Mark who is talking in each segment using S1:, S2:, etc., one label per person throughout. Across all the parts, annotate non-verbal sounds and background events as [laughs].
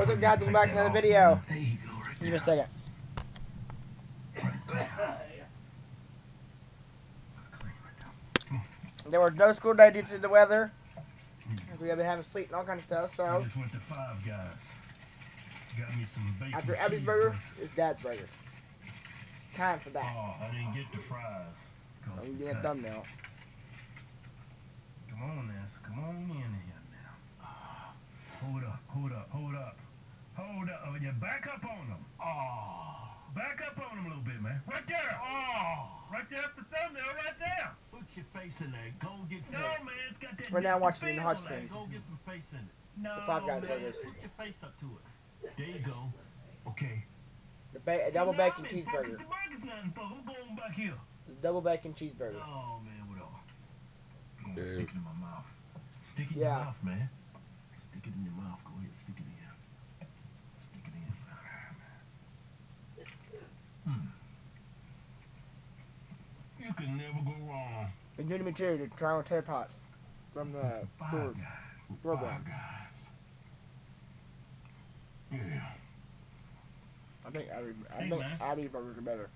S1: What's up, guys? Welcome back to another video.
S2: There you go, right
S1: Give me a second.
S2: There. Let's clean right now.
S1: There was no school day due to the weather. We have been having sleep and all kinds of stuff.
S2: I
S1: So
S2: just went to Five Guys. Got me some bacon
S1: after Abby's burger, it's Dad's burger. Time for that.
S2: Oh, I didn't get the fries. 'cause
S1: I'm getting a thumbnail.
S2: Come on, Ness. Come on in here now. Ah, Hold up, hold up, hold up. Hold up. Oh, yeah, back up on them. Oh. Back up on them a little bit, man. Right there. Oh. Right there. That's the thumbnail right there. Put your face in there. Go get No, man. It's got that
S1: We're now
S2: nifty
S1: watching the
S2: feel
S1: Hot. Springs.
S2: Go get some face in it. No,
S1: The Five Guys
S2: man.
S1: burgers.
S2: Put your face up to it. There you go. Okay.
S1: The ba-
S2: See,
S1: double bacon
S2: I'm
S1: cheeseburger.
S2: The burger's not in focus. I'm going back here.
S1: The double bacon cheeseburger.
S2: Oh man, what all? I'm gonna stick it in my mouth. Stick it in
S1: Yeah.
S2: your mouth, man. Stick it in your mouth. Go ahead, stick it in. Stick it in. Hmm. You can never go wrong.
S1: And Jimmy and Cherry, the Toronto Tater Tots from the
S2: It's the Five
S1: store.
S2: Guys.
S1: store
S2: Five
S1: brand.
S2: Guys. Yeah.
S1: I think Abby, I
S2: Hey,
S1: think
S2: man.
S1: Are better.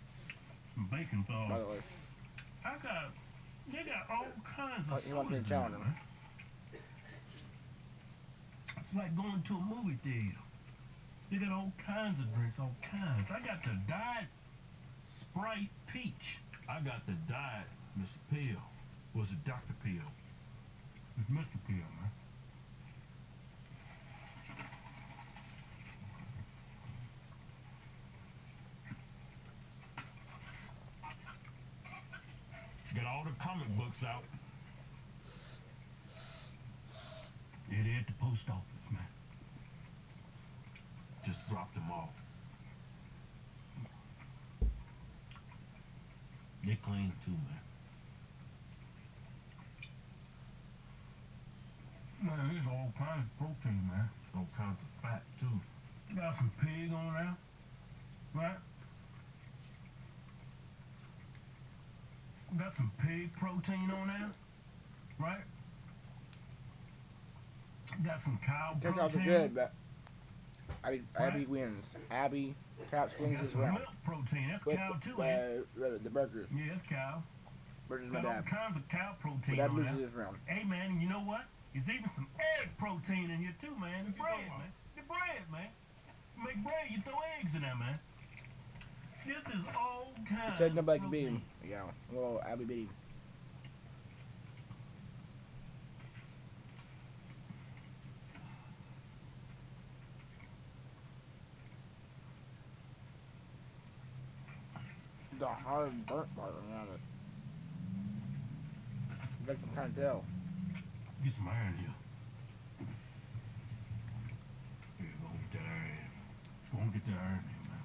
S2: Some bacon
S1: By the way,
S2: I got. They got all kinds of
S1: you want me to
S2: sodas in there, man. It's like going to a movie theater. They got all kinds of drinks, all kinds. I got the Diet Sprite Peach. I got the Diet Mr. Peel. Was it Dr. Peel? It's Mr. Peel, man. Got all the comic books out. Yeah, they're at the post office, man. Just dropped them off. They clean too, man. Man, there's all kinds of protein, man. All kinds of fat too. Got some pig on there, right? Got some pig protein on there, right? Got some cow
S1: Tater Tots are
S2: protein.
S1: good, but Abby, Abby
S2: Right.
S1: wins. Abby Taps wins
S2: got
S1: this round.
S2: milk protein. That's
S1: But,
S2: cow too, ain't
S1: uh, the burger.
S2: Yeah, it's cow.
S1: versus my
S2: Got all
S1: dad.
S2: kinds of cow protein
S1: dad
S2: on
S1: loses this round.
S2: Hey man, and you know what? There's even some egg protein in here too, man. The bread, man. The bread, man. You make bread, you throw eggs in there, man. This is all kinds
S1: Said
S2: of
S1: nobody can beat
S2: protein.
S1: him. Yeah, well, Abby beat him. The hard burnt part around it. Got some kind of tell.
S2: Get some iron here. Here, go get that iron. Go and get that iron here, man.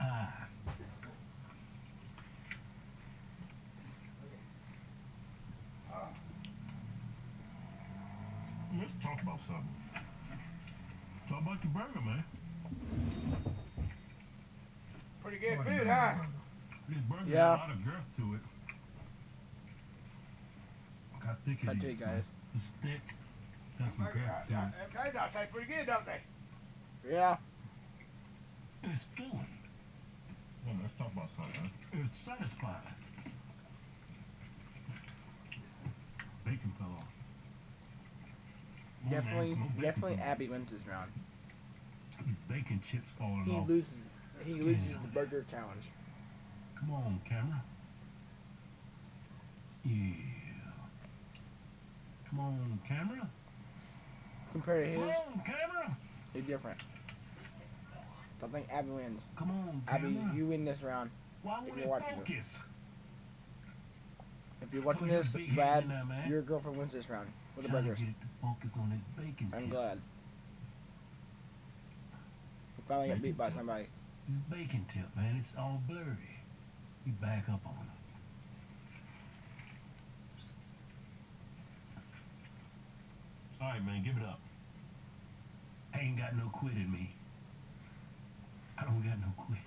S2: Ah. Let's talk about something. Talk about your burger, man.
S3: Pretty good food, huh?
S2: This burger
S1: Yeah.
S2: got a lot of girth to it. Look how thick it
S1: I
S2: is.
S1: tell you
S2: man.
S1: guys.
S2: It's thick. That's some girth to it.
S3: Okay, they taste pretty good, don't they?
S1: Yeah,
S2: It's filling. Well, let's talk about something. man. It's satisfying. Bacon fell off. Man,
S1: definitely,
S2: some more bacon
S1: definitely. Abby wins this round.
S2: These bacon chips falling
S1: He
S2: off.
S1: loses. He loses
S2: Damn.
S1: the burger challenge.
S2: Come on, camera. Yeah. Come on, camera.
S1: Compared to
S2: Come on, camera.
S1: it's different. So I think Abby wins.
S2: Come on,
S1: Abby,
S2: camera.
S1: you win this round.
S2: Why
S1: if
S2: won't
S1: you're watching
S2: focus?
S1: If you're watching this, Brad,
S2: in there, man.
S1: your girlfriend wins this round with the
S2: Trying to get it to focus on this bacon
S1: I'm
S2: tip.
S1: glad. We finally got beat by
S2: tip.
S1: somebody.
S2: This bacon tip, man, it's all blurry. You back up on it. All right, man, give it up. I ain't got no quit in me. I don't got no quit.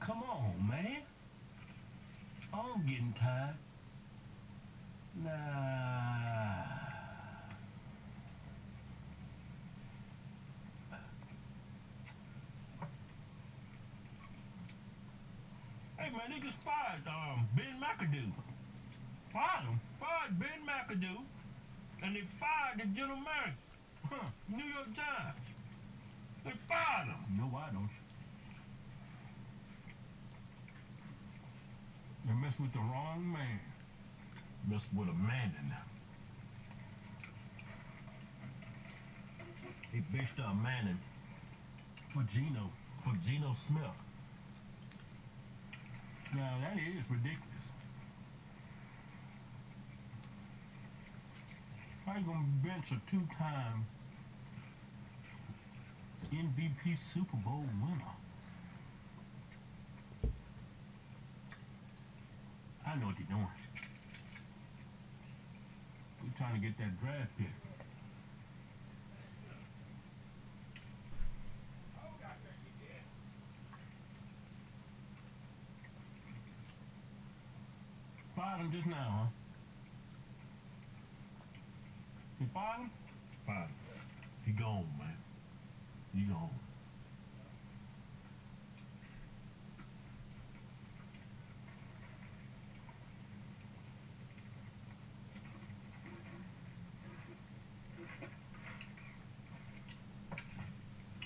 S2: Come on, man. I'm getting tired. Nah. Man, they just fired um, Ben McAdoo. Fired him? Fired Ben McAdoo, and they fired the general manager. Huh, New York Giants. They fired him. No, I don't. They messed with the wrong man. Messed with a man in there. They bitched out Manning for Geno, for Geno Smith. Now that is ridiculous. You gonna bench a two-time MVP Super Bowl winner? I know what they're doing. They're trying to get that draft pick. Fired just now, huh? You fired him? Fired him. He gone, man. He gone.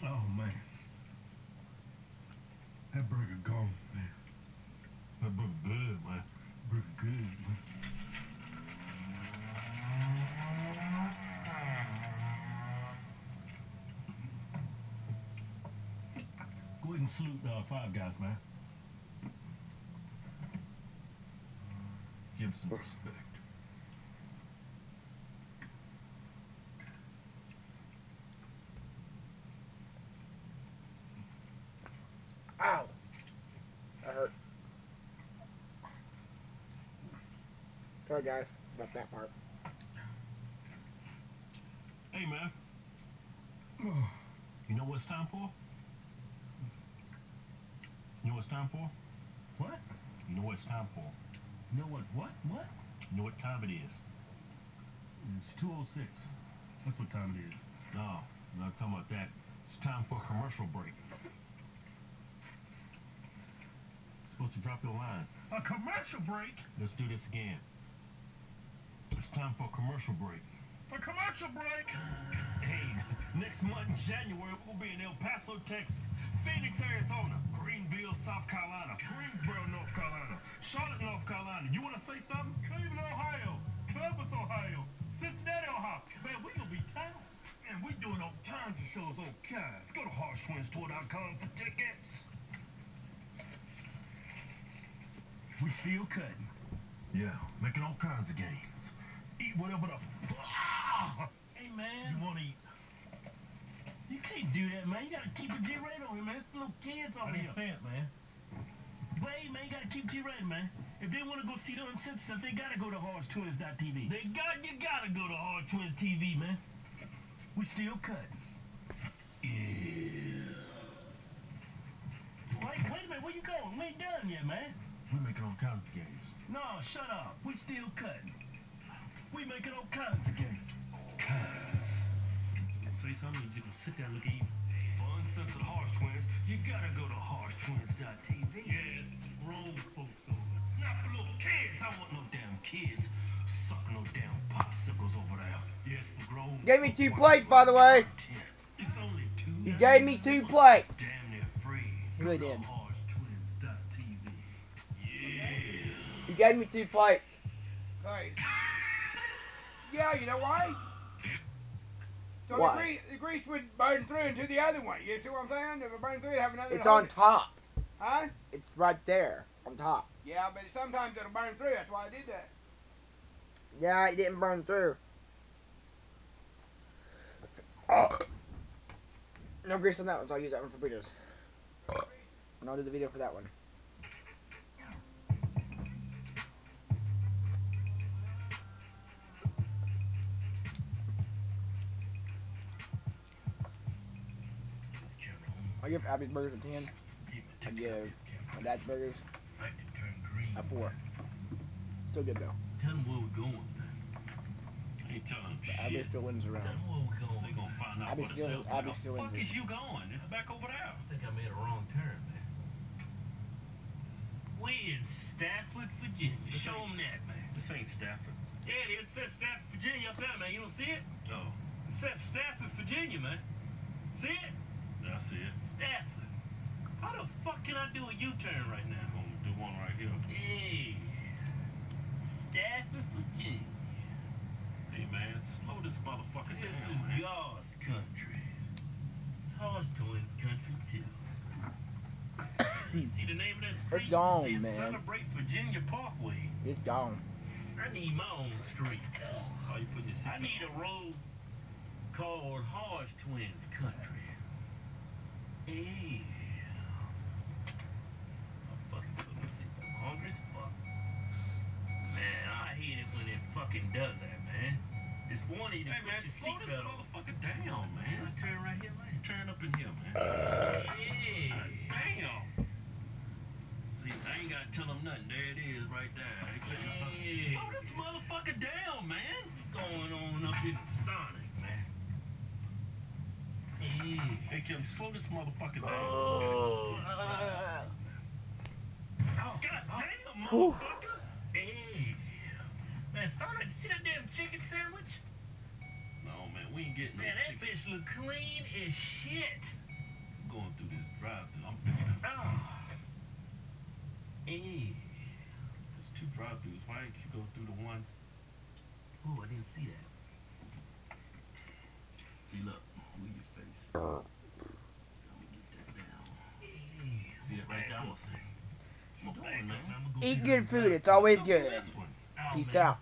S2: Oh man. That burger gone, man. That burger good, man. Burger good, man. Go ahead and salute uh, Five Guys, man. Give him some respect.
S1: Ow. That hurt. Sorry, guys, about that part.
S2: Hey, man. [sighs] You know what it's time for? It's time for? What? You know what it's time for? You know what? What? What? You know what time it is? It's 2.06. That's what time it is. No, I'm not talking about that. It's time for a commercial break. Supposed to drop your line. A commercial break? Let's do this again. It's time for a commercial break. A commercial break? Hey, [laughs] next month in January, we'll be in El Paso, Texas, Phoenix, Arizona, Greenville, South Carolina, Greensboro, North Carolina, Charlotte, North Carolina. You want to say something? Cleveland, Ohio, Columbus, Ohio, Cincinnati, Ohio. Man, we gonna be town. And we doing all kinds of shows, all kinds. Go to HodgeTwinsTour.com for tickets. We still cutting. Yeah, making all kinds of gains. Eat whatever the. Hey man, you want to eat? You can't do that, man. You gotta keep a G rate on you, man. It's little kids over here. I it, man. But hey, man, you gotta keep G rated, man. If they want to go see the uncensored stuff, they gotta go to HodgeTwins.tv. They got you gotta go to Hodge Twins TV, man. We still cutting. Wait, wait a minute, where you going? We ain't done yet, man. We're making all kinds of games. No, shut up. We still cutting. We making all kinds of games. Something, you just gonna sit there and look at you. For uncensored Hodge Twins, you gotta go to hodgetwins.tv. Yes, grown folks over. Not for little kids. I want no damn kids. No damn popsicles over there. Yes, grown.
S1: Gave me two plates, by the way.
S2: It's only two.
S1: He gave me two plates.
S2: Damn near free.
S1: He really did. gave me two plates.
S3: Hey. [laughs] Yeah, you know why? So
S1: Why?
S3: the grease, the grease would burn through into the other one. You see what I'm saying? If it burned through, it'd have another.
S1: One.
S3: It's
S1: on
S3: it.
S1: top.
S3: Huh?
S1: It's right there on top.
S3: Yeah, but sometimes it'll burn through. That's why I did that.
S1: Yeah, it didn't burn through. Oh. [coughs] No grease on that one, so I'll use that one for videos. And I'll do the video for that one. I give Abby's burgers a 10. I give my dad's burgers a 4. Still good though.
S2: Tell them where we're going. I ain't telling them
S1: Abby still wins
S2: Tell
S1: around.
S2: them where we're going. They gonna find out
S1: Abby
S2: for
S1: still-
S2: themselves.
S1: Abby
S2: Where
S1: still
S2: the
S1: wins
S2: fuck
S1: it.
S2: is you going? It's back over there.
S4: I think I made a wrong turn, man.
S2: We in Stafford, Virginia. Show them that, man.
S5: This ain't Stafford.
S2: Yeah, it says Stafford, Virginia up there, man. You don't see it?
S5: No.
S2: It says Stafford, Virginia, man. See it?
S5: Yeah, I see.
S2: Stafford. How the fuck can I do a U-turn right now?
S5: I'm gonna do one right here.
S2: Hey, Stafford, Virginia.
S5: Hey man, slow this motherfucker
S2: This
S5: down,
S2: is
S5: man.
S2: God's country. It's Hodge Twins country too. you [coughs] see the name of that street?
S1: gone,
S2: it says
S1: man.
S2: Celebrate Virginia Parkway.
S1: It's gone.
S2: I need my own street.
S5: Oh, you put your
S2: I need a road called Hodge Twins country. Hey. Hungry as fuck. Man, I hate it when it fucking does that, man. It's
S5: Hey man, slow this motherfucker down, man.
S2: I turn right here, man.
S5: Up in here, man. Damn. See, I ain't gotta tell him nothing. There it is, right there.
S2: Hey.
S5: Slow this motherfucker down, man.
S2: What's going on up in Sonic, man? Hey.
S5: Hey Kim, slow this motherfucker down.
S2: Oh, God damn,
S1: Whew.
S2: motherfucker. Hey. Man, Sonic, you see that damn chicken sandwich?
S5: No man, we ain't getting no
S2: Man, that
S5: chicken.
S2: bitch look clean as shit.
S5: I'm going through this drive-through. I'm fixing.
S2: Oh. Ah. Hey.
S5: There's two drive-throughs. Why ain't you go through the one?
S2: Oh, I didn't see that.
S5: See, look, move your face. Uh-huh. So let me get that down.
S2: Hey.
S5: See it right there? I'm gonna see.
S2: I'm
S5: What you
S2: gonna
S5: doing,
S2: back up,
S5: man?
S2: I'm gonna go
S1: Eat good food. It's always good. Peace out.